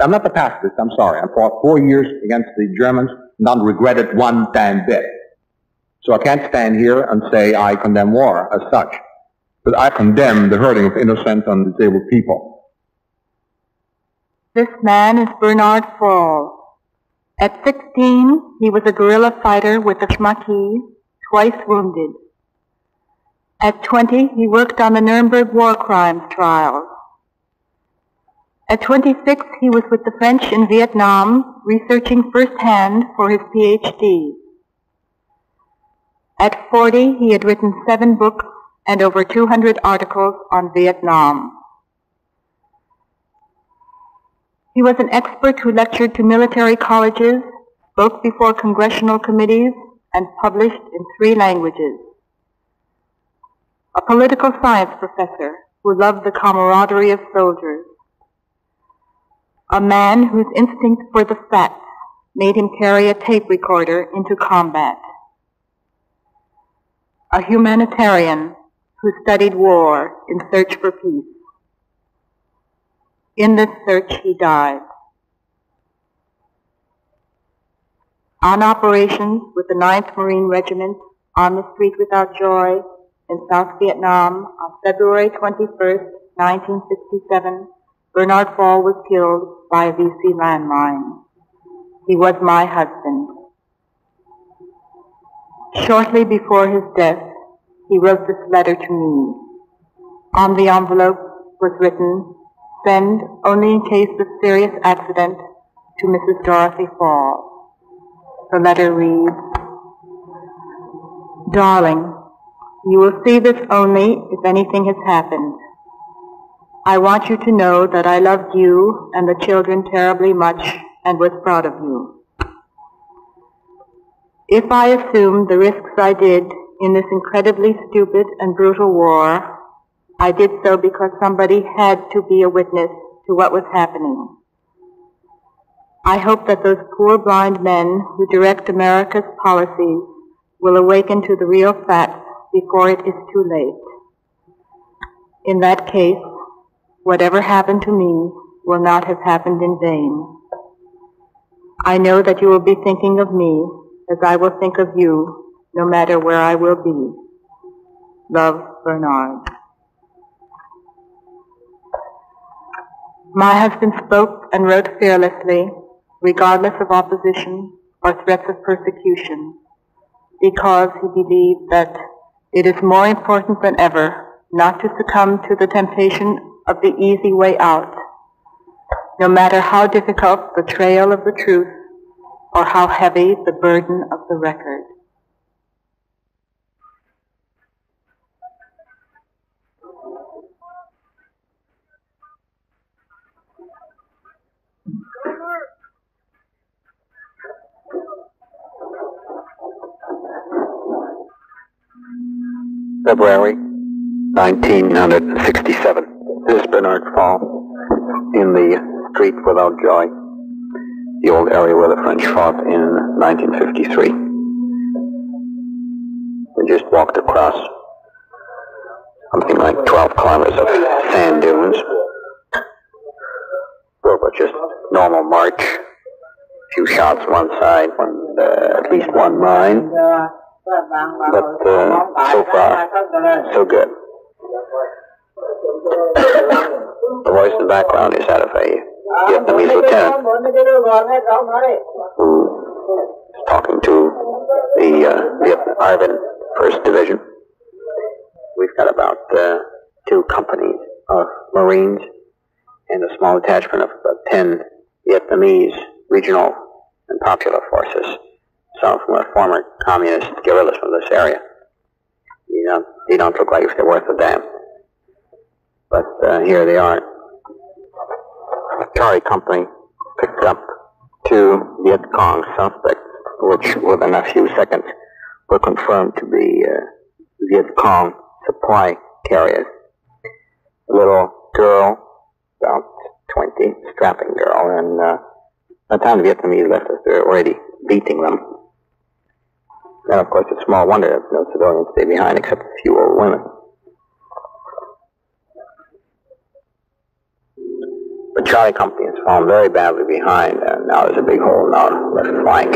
I'm not a pacifist, I'm sorry. I fought four years against the Germans, not regret it one damn bit. So I can't stand here and say I condemn war as such. But I condemn the hurting of innocent and disabled people. This man is Bernard Fall. At 16, he was a guerrilla fighter with the Maquis, twice wounded. At 20, he worked on the Nuremberg war crimes trials. At 26, he was with the French in Vietnam, researching firsthand for his PhD. At 40, he had written seven books and over 200 articles on Vietnam. He was an expert who lectured to military colleges, spoke before congressional committees, and published in three languages. A political science professor who loved the camaraderie of soldiers a man whose instinct for the facts made him carry a tape recorder into combat. A humanitarian who studied war in search for peace. In this search he died. On operations with the 9th Marine Regiment on the Street Without Joy in South Vietnam on February 21, 1967, Bernard Fall was killed by a VC landmine. He was my husband. Shortly before his death, he wrote this letter to me. On the envelope was written, send only in case of serious accident to Mrs. Dorothy Fall. The letter reads, Darling, you will see this only if anything has happened. I want you to know that I loved you and the children terribly much and was proud of you. If I assumed the risks I did in this incredibly stupid and brutal war, I did so because somebody had to be a witness to what was happening. I hope that those poor blind men who direct America's policies will awaken to the real facts before it is too late. In that case, whatever happened to me will not have happened in vain. I know that you will be thinking of me as I will think of you, no matter where I will be. Love, Bernard. My husband spoke and wrote fearlessly, regardless of opposition or threats of persecution, because he believed that it is more important than ever not to succumb to the temptation of the easy way out, no matter how difficult the trail of the truth or how heavy the burden of the record. February 1967. This Bernard Fall in the Street Without Joy, the old area where the French fought in 1953. We just walked across something like 12 kilometers of sand dunes. Well, But just normal march. A few shots one side, one, uh, at least one mine. But uh, so far, so good. The voice in the background is that of a Vietnamese lieutenant who is talking to the uh, Vietnam First Division. We've got about uh, two companies of Marines and a small detachment of about 10 Vietnamese regional and popular forces, some from the former communist guerrillas from this area. You don't, they don't look like they're worth a damn. But uh, here they are. Atari Company picked up two Viet Cong suspects, which within a few seconds were confirmed to be uh, Viet Cong supply carriers. A little girl, about 20, strapping girl, and uh, by the time the Vietnamese left us, they were already beating them. And of course, it's small wonder that no civilians stay behind except a few old women. The Charlie Company has fallen very badly behind, and now there's a big hole in our left flank.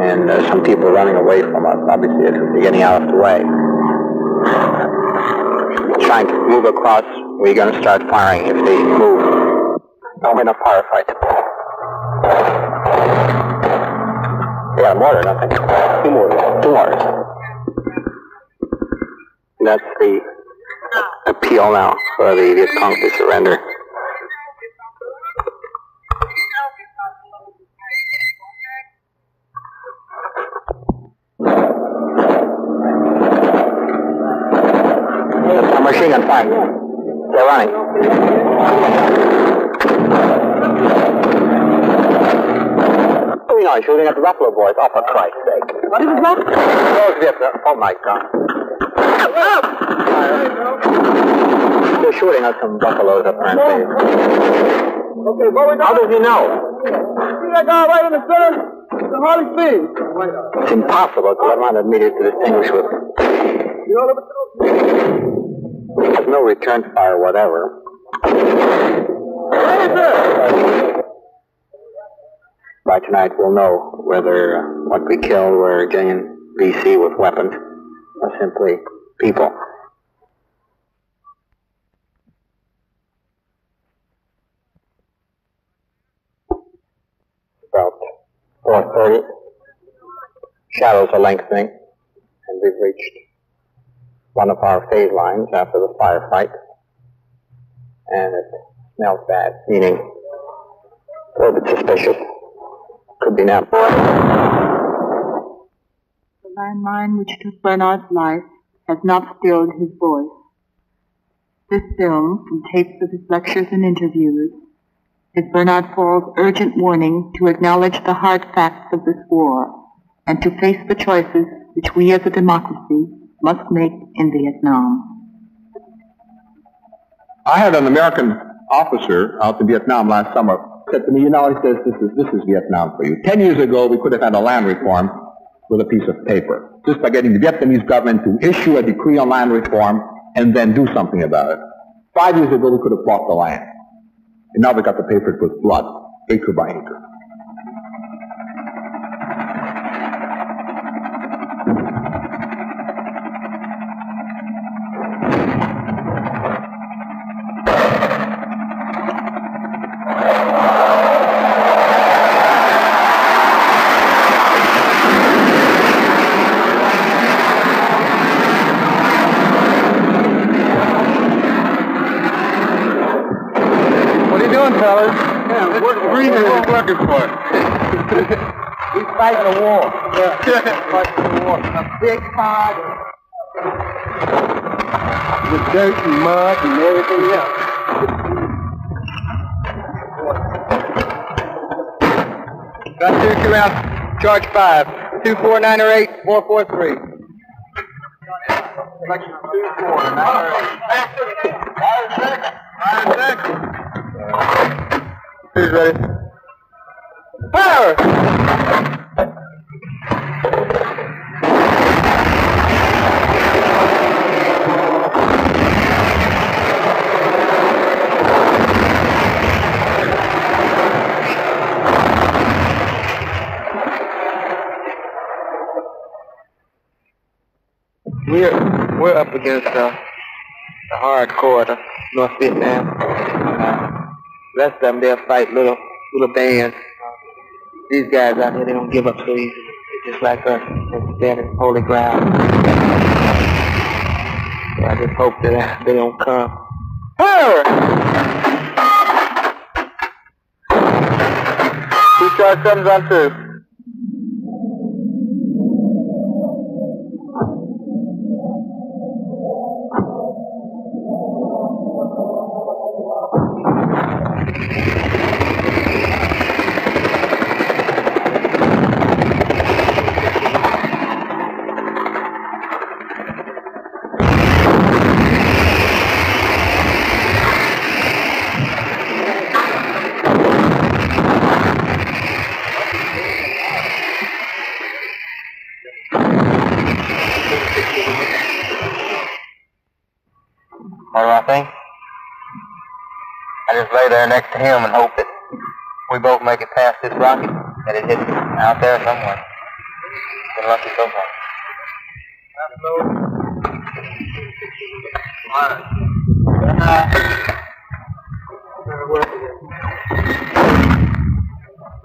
And uh, some people are running away from us. Obviously, they're getting out of the way. Trying to move across. We're going to start firing if they move. Don't in a firefight. We got a mortar, nothing. Two mortars. Two mortars. That's the appeal now for the Viet Cong to surrender. A machine gun fire. They're running. Oh, you know, shooting at the Buffalo Boys. Oh, for Christ's sake. What is that? Oh, Viet- oh my God. They're shooting at some buffaloes, apparently. Okay, what we How does he know? See that guy right in the center? It's The Harley Finn. It's impossible to not immediate to distinguish with. You know no return fire, whatever. By tonight, we'll know whether uh, what we killed were genuine VC with weapons or simply people. About 4.30. Shadows are lengthening, and we've reached one of our phase lines after the firefight. And it smells bad, meaning a little bit suspicious. Could be now. The landmine which took Bernard's life has not stilled his voice. This film, from tapes of his lectures and interviews, is Bernard Fall's urgent warning to acknowledge the hard facts of this war and to face the choices which we as a democracy must make in Vietnam. I had an American officer out in Vietnam last summer said to me, you know, he says, this is, this is Vietnam for you. Ten years ago, we could have had a land reform with a piece of paper, just by getting the Vietnamese government to issue a decree on land reform and then do something about it. Five years ago, we could have bought the land. And now we got to pay for it with blood, acre by acre. We fighting a war. Yeah. fighting a war. A big part with dirt and mud and everything else. Got two, two ounce, charge five. Two four nine or eight, four four three. Selection two four nine or eight. Fire. Who's ready? Against uh, the hardcore, the North Vietnam. Uh, rest of them, they'll fight little little bands. These guys out here, they don't give up so easy. They're just like us. They stand in holy ground. So I just hope that they don't come. Two shot sevens on two. Lay there next to him and hope that we both make it past this rocket, that it hits out there somewhere. Been lucky so far.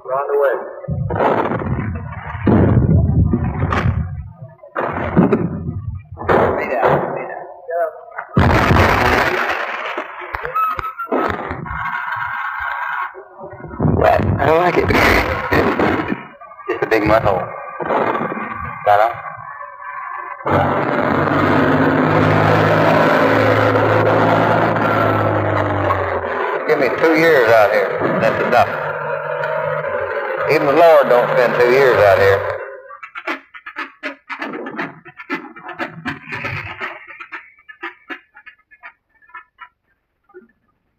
Run away. Stay down, stay down. Wet. I like it. Just a big mud hole. Got up? Give me two years out here. That's enough. Even the Lord don't spend two years out here.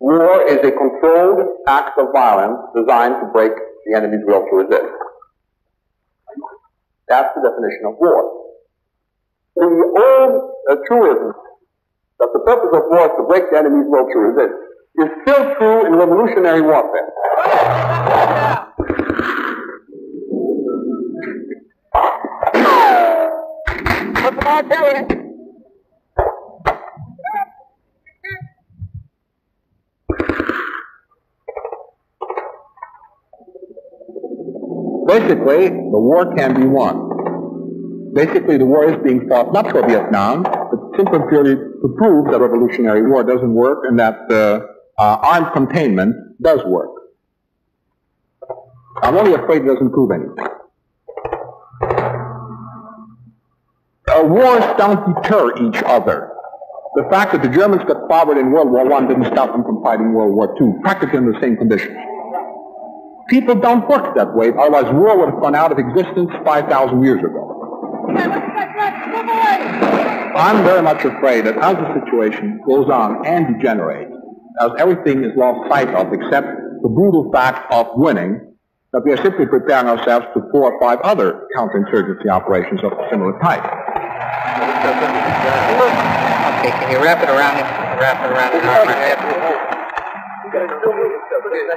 War is a controlled act of violence designed to break the enemy's will to resist. That's the definition of war. The old uh, truism that the purpose of war is to break the enemy's will to resist is still true in revolutionary warfare. What's the matter? Basically, the war can be won. Basically, the war is being fought not for Vietnam, but simply purely to prove that revolutionary war doesn't work and that uh, uh, armed containment does work. I'm only afraid it doesn't prove anything. Uh, wars don't deter each other. The fact that the Germans got clobbered in World War I didn't stop them from fighting World War II, practically in the same conditions. People don't work that way, otherwise war would have gone out of existence 5,000 years ago. I'm very much afraid that as the situation goes on and degenerates, as everything is lost sight of except the brutal fact of winning, that we are simply preparing ourselves for four or five other counterinsurgency operations of a similar type. Okay, can you wrap it around him? Wrap it around his arm right there?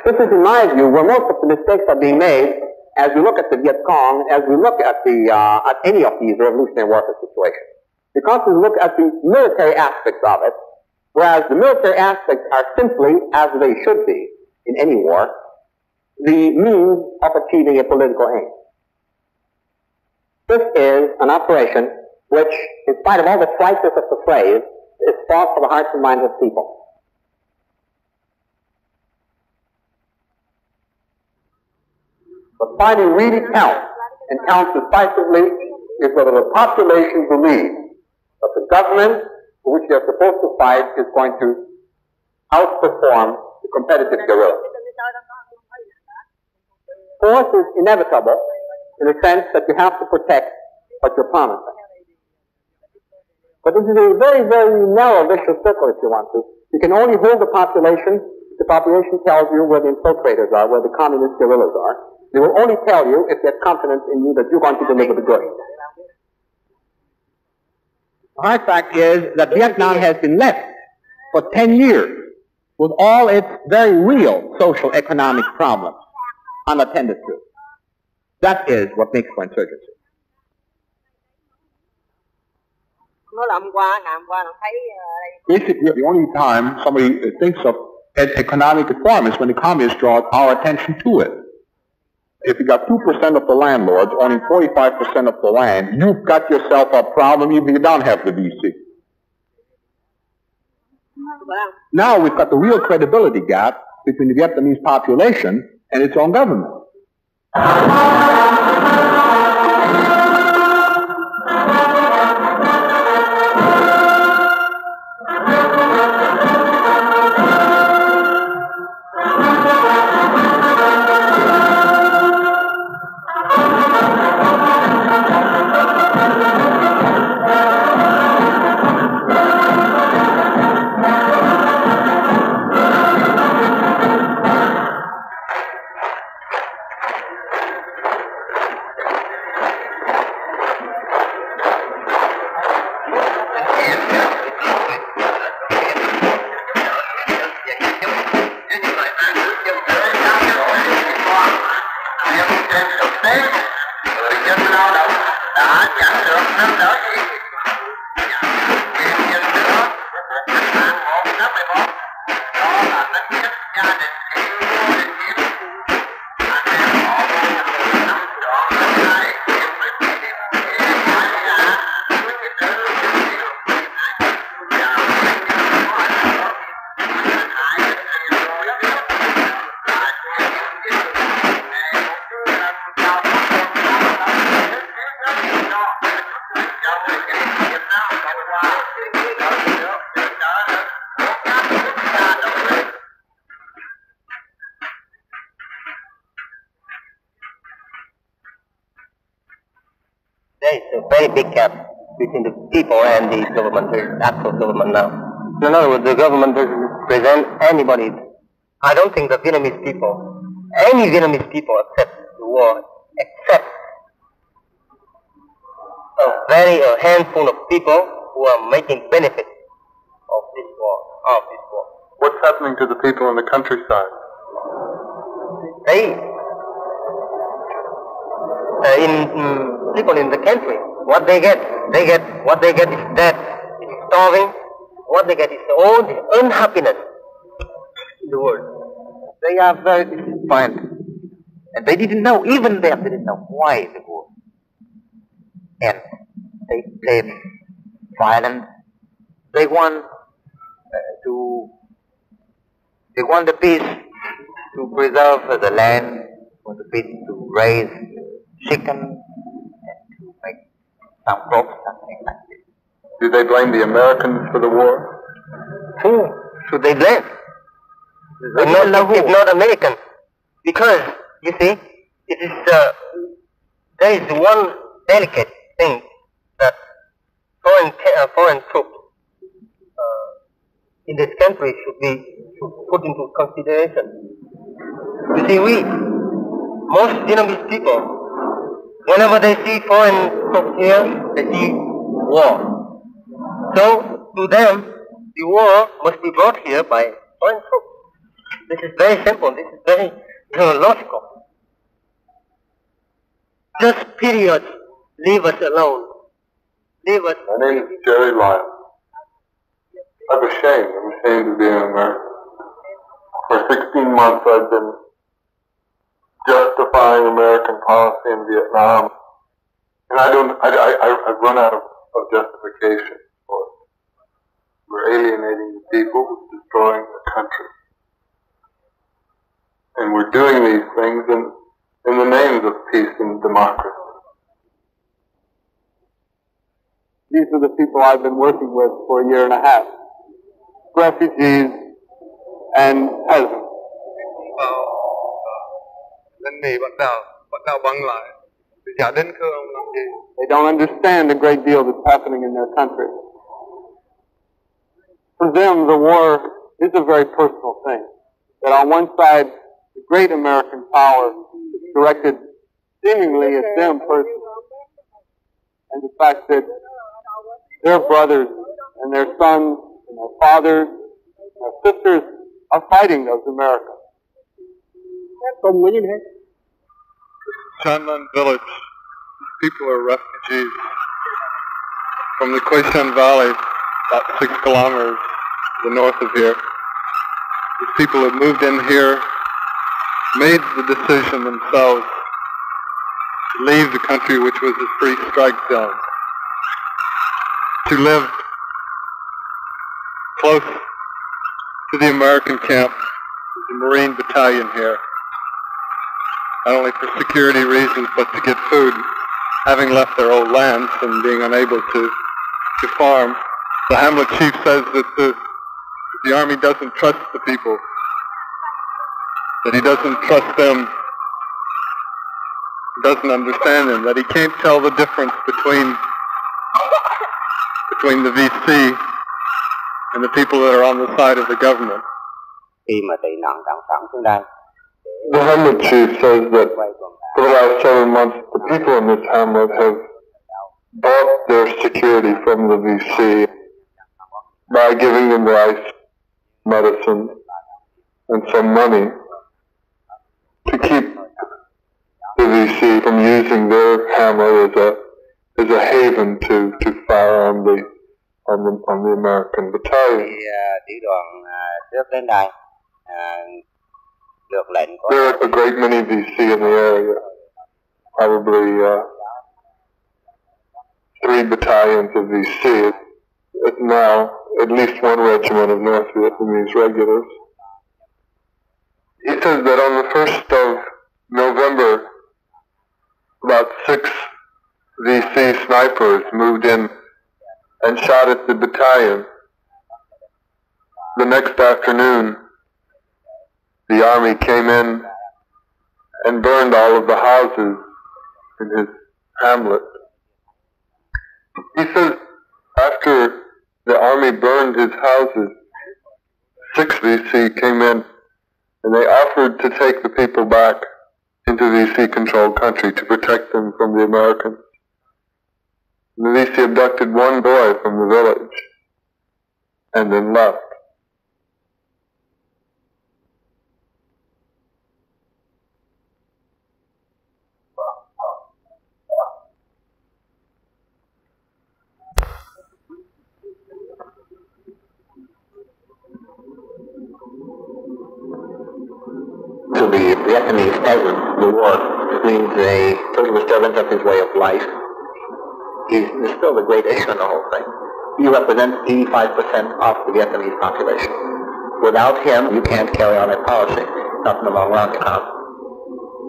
This is, in my view, where most of the mistakes are being made as we look at the Viet Cong, as we look at the uh, at any of these revolutionary warfare situations. Because we look at the military aspects of it, whereas the military aspects are simply, as they should be in any war, the means of achieving a political aim. This is an operation which, in spite of all the triteness of the phrase, is fought for the hearts and minds of people. But finding really counts, and counts decisively, is whether the population believes that the government for which they are supposed to fight is going to outperform the competitive guerrilla. Force is inevitable in the sense that you have to protect what you're promising. But this is a very, very narrow vicious circle, if you want to. You can only hold the population. if The population tells you where the infiltrators are, where the communist guerrillas are. They will only tell you if they have confidence in you that you're going to deliver the goods. The hard fact is that Vietnam has been left for 10 years with all its very real social economic problems unattended to. That is what makes for insurgency. nó lậm qua ngàm qua nó thấy ờ, đây Basically, the only time somebody thinks of economic reform is when the communists draw our attention to it. If you got 2% of the landlords owning 45% of the land, you've got yourself a problem even if you don't have the VC. không Now we've got the real credibility gap between the Vietnamese population and its own government. Actual government now. In other words, the government doesn't present anybody. I don't think the Vietnamese people, any Vietnamese people accept the war, except a very a handful of people who are making benefit of this war, of this war. What's happening to the people in the countryside? They, uh, in mm, people in the country, what they get, they get, what they get is death, starving. What they get is all the unhappiness in the world. They are very disappointed. And they didn't know, even them, they didn't know why the war. And they played violent. They want uh, to, they want the peace to preserve the land, want the peace to raise chicken, and to make some crops, something like this. Do they blame the Americans for the war? Who should they blame? Not, if not American. Because, you see, it is, uh, there is one delicate thing that foreign, uh, foreign troops uh, in this country should be should put into consideration. You see, we, most Vietnamese people, whenever they see foreign troops here, they see war. So, to them, the war must be brought here by foreign troops. This is very simple. This is very logical. Just period. Leave us alone. Leave us. My name is Jerry Lyon. I'm ashamed. I'm ashamed of being American. For 16 months I've been justifying American policy in Vietnam. And I don't, I, I, I've run out of, of justification. We're alienating the people, destroying the country. And we're doing these things in, in the names of peace and democracy. These are the people I've been working with for a year and a half. Refugees and peasants. They don't understand a great deal that's happening in their country. For them, the war is a very personal thing. That on one side, the great American power is directed seemingly at them personally. And the fact that their brothers and their sons and their fathers and their sisters are fighting those Americans. Shanlan village these people are refugees from the Que Son Valley about six kilometers to the north of here these people have moved in here made the decision themselves to leave the country which was a free strike zone to live close to the American camp the Marine Battalion here not only for security reasons, but to get food, having left their old lands and being unable to, to farm. The Hamlet chief says that the, the army doesn't trust the people, that he doesn't trust them, doesn't understand them, that he can't tell the difference between, between the VC and the people that are on the side of the government. Khi mà tị nạn cộng sản The Hamlet chief says that for the last seven months, the people in this hamlet have bought their security from the VC by giving them rice, medicine, and some money to keep the VC from using their hammer as a as a haven to to fire on the on the on the American battalion. thì tiểu đoàn à, trước đến đây à, được lệnh của There are a great many VC in the area, probably uh, three battalions of VC. Now, at least one regiment of North Vietnamese regulars. He says that on the 1st of November, about six VC snipers moved in and shot at the battalion. The next afternoon, the army came in and burned all of the houses in his hamlet. He says after the army burned his houses, six VC came in and they offered to take the people back into VC controlled country to protect them from the Americans. And The VC abducted one boy from the village and then left. To the Vietnamese peasant, the war means a total disturbance of his way of life. He's still the great ace in the whole thing. He represents 85% of the Vietnamese population. Without him, you can't carry on a policy, not in the long run, you.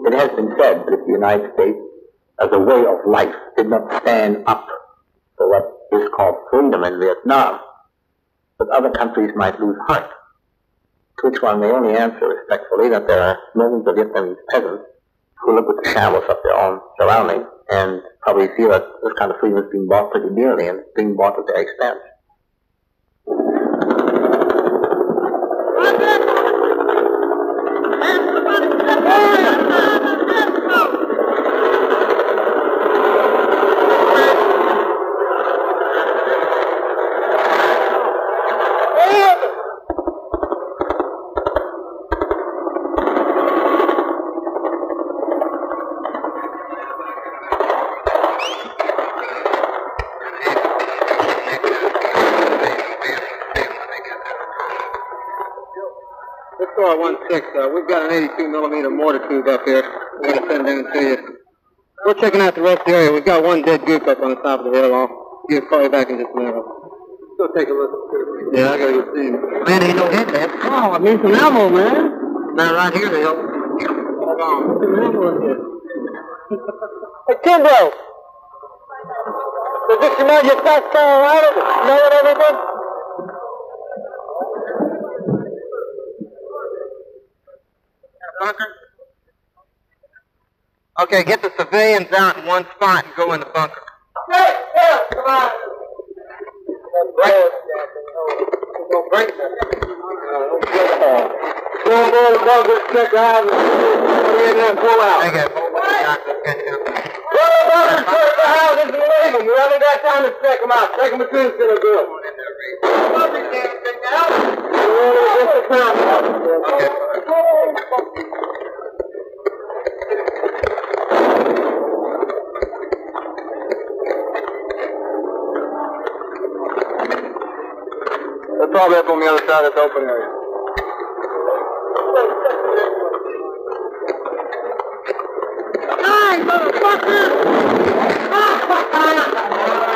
It has been said that the United States, as a way of life, did not stand up for what is called freedom in Vietnam, but other countries might lose heart to which one may only answer respectfully that there are millions of Vietnamese peasants who live with the shambles of their own surroundings and probably feel that this kind of freedom is being bought pretty dearly and being bought at their expense. Door one six. Uh, we've got an 82 millimeter mortar tube up here. We're gonna send it to you. We're checking out the rest of the area. We've got one dead goose up on the top of the hill. I'll give call you back in just a minute. Go take a look. Yeah, I gotta go see him. Man, ain't no head there. Oh, I need some ammo, man. Now right here, the hill. Hold on. Put some ammo in here. hey, Kimbrough! Does this remind you of South Carolina? Know it, everything? Okay, get the civilians out in one spot and go in the bunker. Hey, yeah, come on. Break. Don't break nothing. Go on board the bunker, check out, and get in there and pull out. I got Go to the bunker, check the houses, and leave them. We only got time to check them out. Check them as soon as they're good. Just a time. Okay. Probably up on the other side of this open area. Hi, Oh,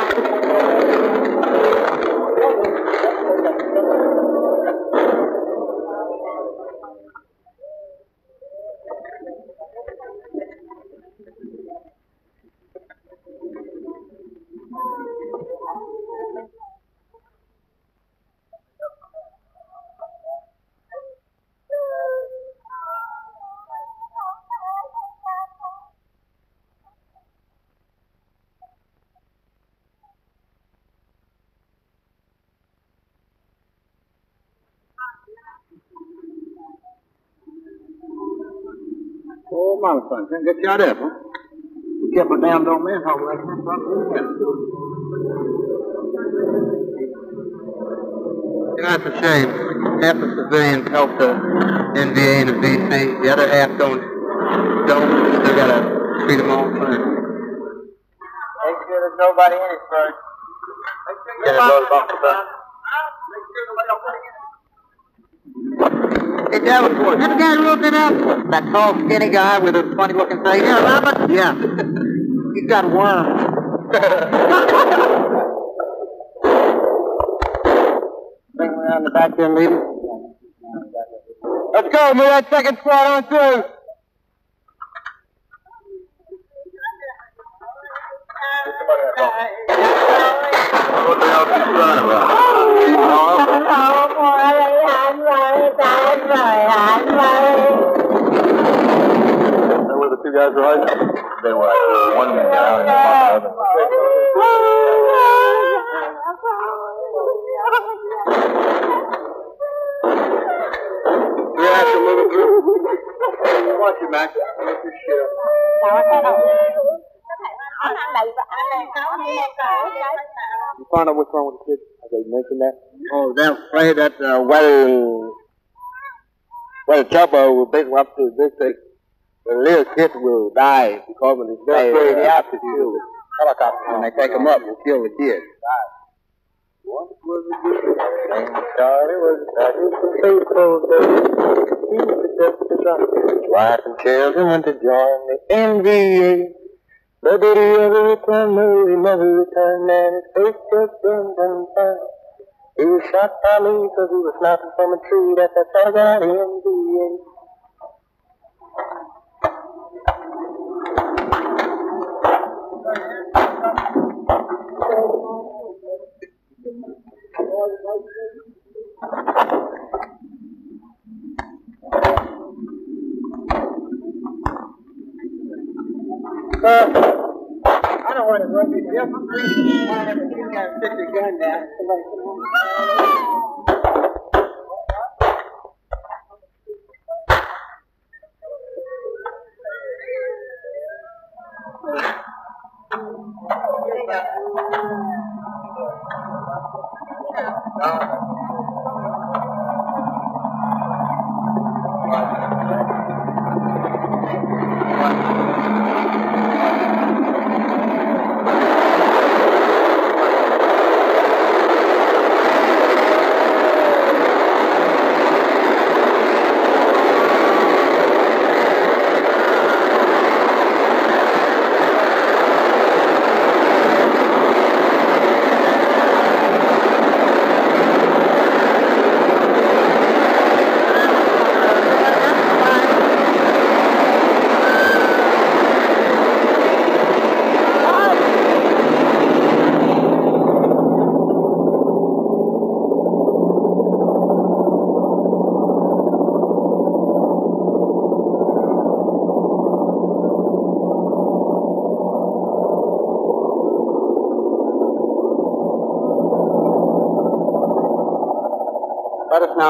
can't get you out of huh? You kept a damn old man home like that. That's a shame. Half the civilians help the NVA and the VC. The other half don't. Don't. They gotta treat them all the same. Make sure there's nobody in it first. Get it loaded off the bus. Hey, Davenport, that guy looking up? That tall, skinny guy with a funny-looking face? Yeah, Robert? Yeah. He's got worms. Bring him around the back here and leave. Let's go. Move that second squad on through. What the hell is he crying about? Oh, where the two guys right? They were. Uh, one down and one other. You, You found out what's wrong with the kids? Have they mentioned that? Oh, they're afraid that, uh, well, whether trouble will bring up to this thing. The little kids will die because of this. That's very where the altitude. Helicopter, when they take them up, will kill the kids. What was it? Charlie was starting some baseball Wife and children went to join the NVA. But did he ever return? No, he never returned, and his face just burned and burned. He was shot by me because he was snapping from a tree. That's a thug out NVA. I don't want to run you. You got to gun down.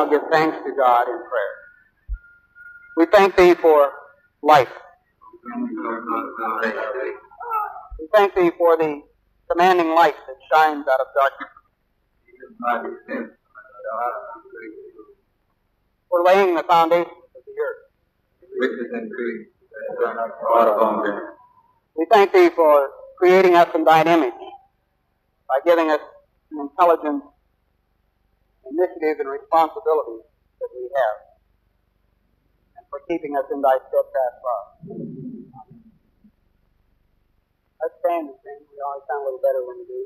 Now give thanks to God in prayer. We thank Thee for life. We thank Thee for the commanding light that shines out of darkness. For laying the foundations of the earth. We thank Thee for creating us in Thine image by giving us an intelligence, initiative, and responsibility that we have, and for keeping us in Thy steadfast love. Let's stand and sing. We always sound a little better when we do.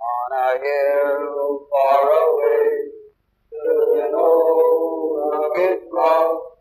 On a hill far away, stood an old rugged cross,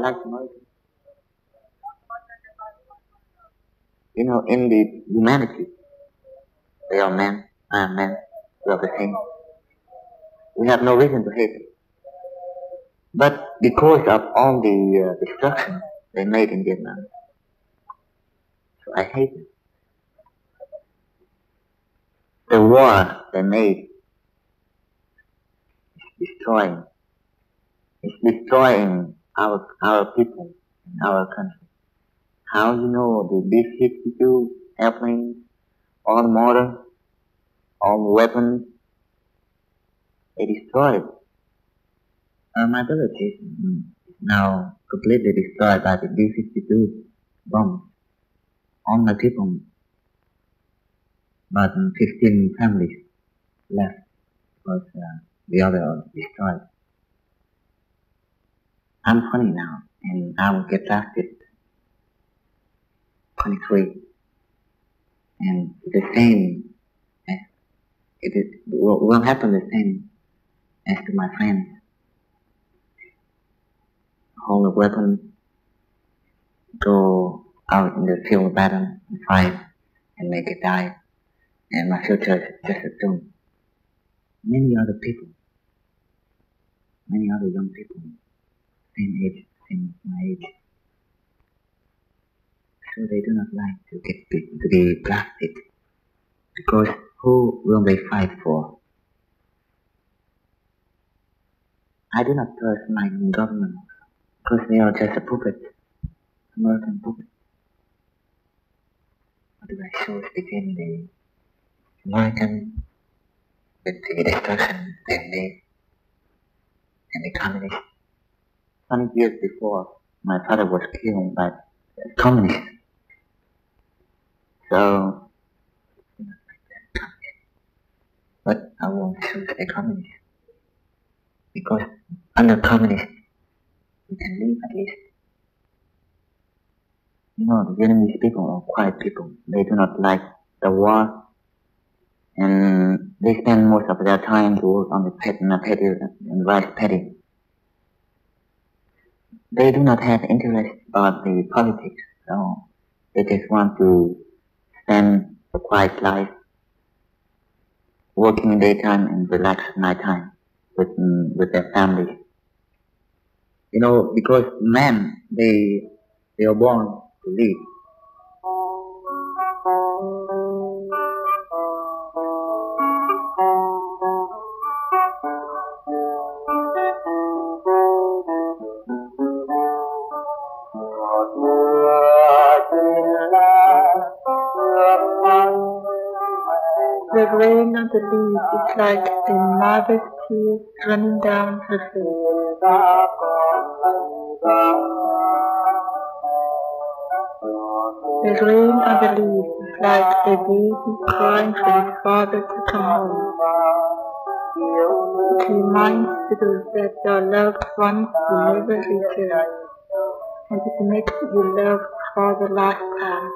not Muslim. You know, in the humanity, they are men, I am men, we are the same. We have no reason to hate them. But because of all the uh, destruction they made in Vietnam, so I hate them. The war they made is destroying, it's destroying our our people our country. How you know the B-52 airplanes, all the mortar, all the weapons, they destroyed. Uh, my village is mm, now completely destroyed by the B-52 bombs. All the people, but 15 families left because uh, the other destroyed. I'm 20 now, and I will get drafted 23. And the same, eh, as it is, will, will happen the same as to my friends. Hold a weapon, go out in the field of battle and fight and make it die. And my future is just as soon. Many other people, many other young people, same age, same my age, so they do not like to get to be blasted because who will they fight for? I do not trust my government because they are just a puppet, American puppet. What do I choose between the American with the destruction they made and the communists? Twenty years before, my father was killed by communists. So, but I won't choose a communist because under communist we can live at least. You know, the Vietnamese people are quiet people. They do not like the war, and they spend most of their time to work on the pet and the petty and rice petty. They do not have interest about the politics, so they just want to spend a quiet life, working daytime and relax nighttime with with their family. You know, because men they they are born to live. Like a mother's tears running down her face. The rain the leaves is like a baby crying for his father to come home. It reminds you that your loved ones will never return, and it makes you love for the last time.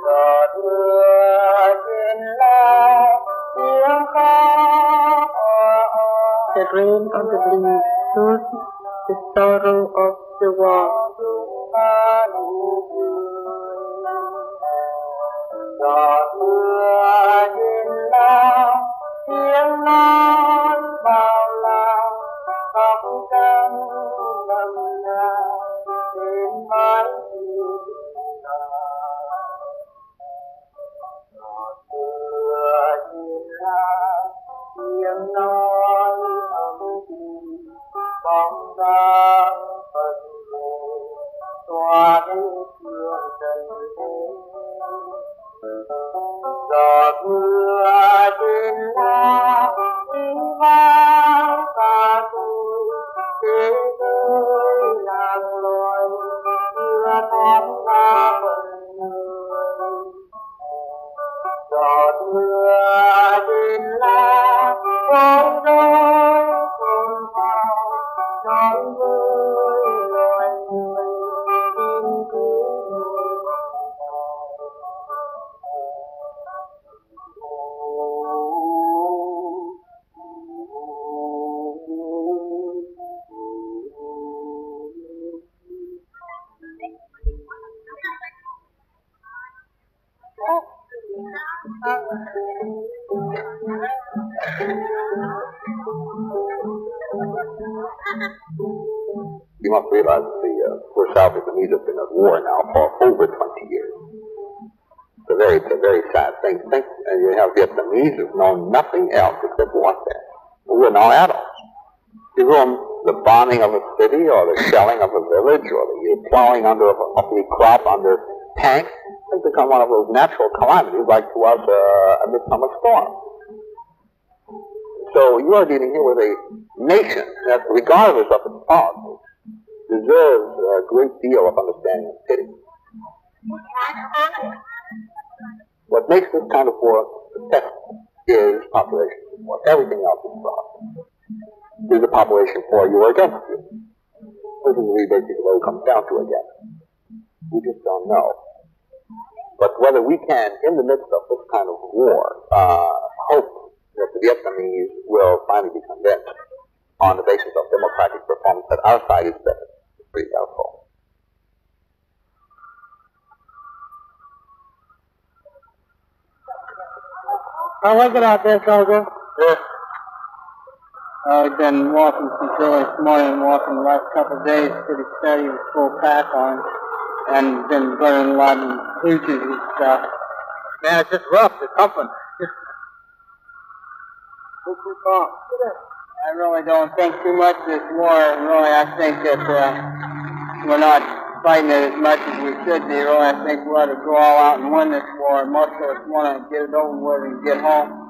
The rain on the leaves shows the sorrow of the war. Lord. Plowing under a- of crop under tanks has become one of those natural calamities like to us uh, a midsummer storm. So you are dealing here with a nation that, regardless of its politics, deserves a great deal of understanding and pity. What makes this kind of war successful is population support. Everything else is problem. is the population for you or against you? This is really basically what it comes down to again. We just don't know. But whether we can, in the midst of this kind of war, uh, hope that the Vietnamese will finally be convinced on the basis of democratic performance that our side is better, is pretty doubtful. How was it out there, soldier? Good. I've been walking since early this morning, walking the last couple of days, pretty steady with full pack on, and been burning a lot of hooches and stuff. Man, it's just rough. It's humping. I really don't think too much of this war. Really, I think that uh, we're not fighting it as much as we should be. Really, I think we ought to go all out and win this war. Most of us want to get it over with and get home.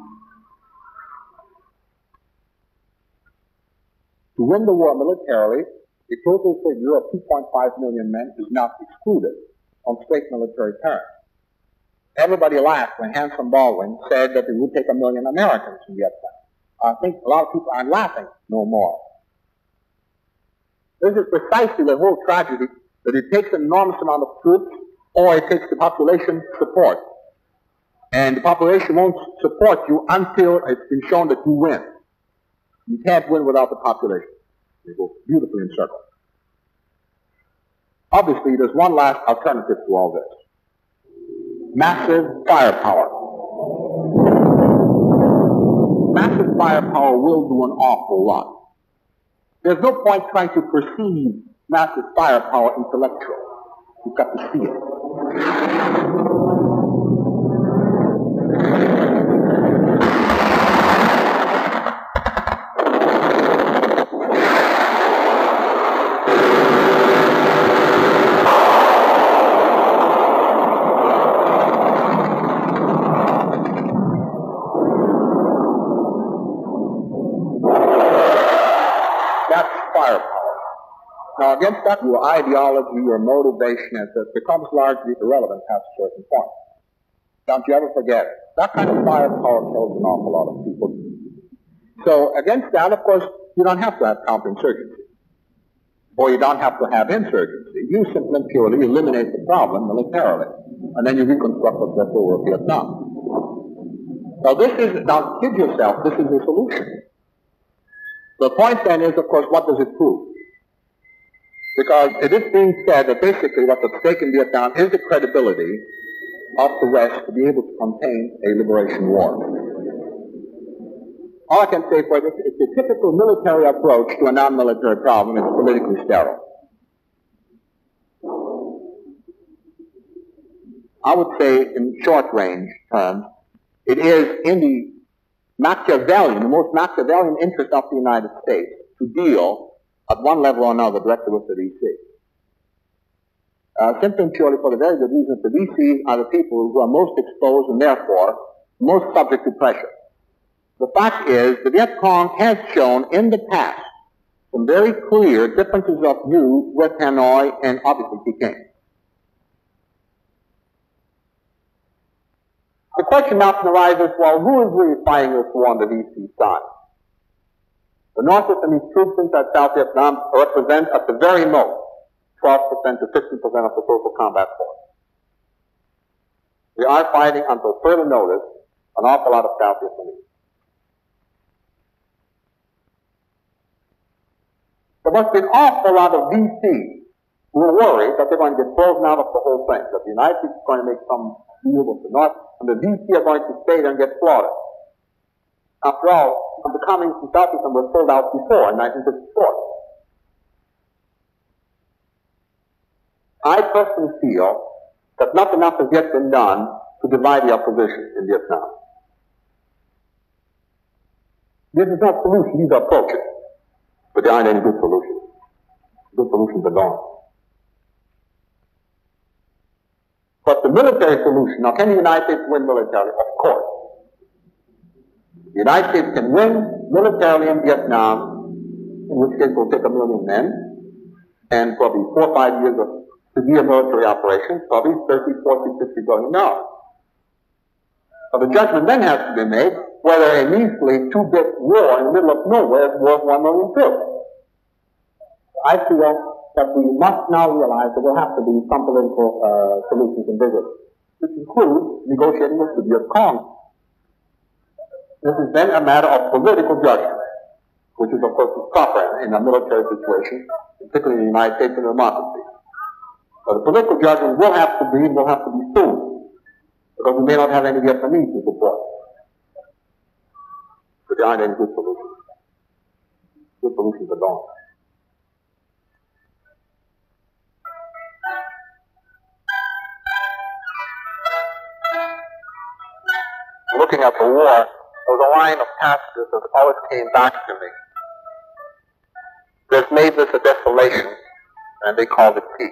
To win the war militarily, a total figure of 2.5 million men is not excluded on straight military terms. Everybody laughed when Hanson Baldwin said that it would take a million Americans get them. I think a lot of people aren't laughing no more. This is precisely the whole tragedy, that it takes an enormous amount of troops, or it takes the population support. And the population won't support you until it's been shown that you win. You can't win without the population. They go beautifully in circles. Obviously, there's one last alternative to all this. Massive firepower. Massive firepower will do an awful lot. There's no point trying to perceive massive firepower intellectually. You've got to see it. That's firepower. Now, against that, ideology, your motivation, as it becomes largely irrelevant past a certain point. Don't you ever forget. That kind of firepower kills an awful lot of people. So, against that, of course, you don't have to have counterinsurgency. Or you don't have to have insurgency. You simply and purely eliminate the problem militarily. And then you reconstruct the left over Vietnam. Now, this is, now, kid yourself, this is the solution. The point then is, of course, what does it prove? Because it is being said that basically what's at stake in Vietnam is the credibility of the West to be able to contain a liberation war. All I can say for this is the typical military approach to a non-military problem. is politically sterile. I would say in short range terms, it is in the Machiavellian, the most Machiavellian interest of the United States to deal at one level or another directly with the VC. Uh, simply and purely for the very good reason that the VC are the people who are most exposed and therefore most subject to pressure. The fact is, the Viet Cong has shown in the past some very clear differences of view with Hanoi and obviously Peking. The question now arises, well, who is really fighting this war on the VC side? The North Vietnamese troops inside South Vietnam represent at the very most 12% to 15% of the total combat force. We are fighting until further notice an awful lot of South Vietnamese. There must be an awful lot of VC who are worried that they're going to get frozen out of the whole thing, that the United States is going to make some deal with the North, and the VC are going to stay there and get slaughtered. After all, the communists in Vietnam were sold out before, in 1954. I personally feel that not enough has yet been done to divide the opposition in Vietnam. This is not solution, these are approaches. But there aren't any good solutions. Good solutions are gone. But the military solution, now can the United States win militarily? Of course. The United States can win militarily in Vietnam, in which case it will take a million men, and probably four or five years of severe military operations, probably 30, 40, 50 billion dollars. So the judgment then has to be made, whether a measly two-bit war in the middle of nowhere is worth one million troops. I feel that we must now realize that there have to be some political uh, solutions business, which includes negotiating with the Viet Cong. This is then a matter of political judgment, which is of course proper in a military situation, particularly in the United States and democracy. But the political judgment will have to be, will have to be soon, because we may not have any Vietnamese to support. But there aren't any good solutions. Good solutions are gone. looking at the war, was a line of passages that always came back to me. There's made this a desolation, and they called it peace.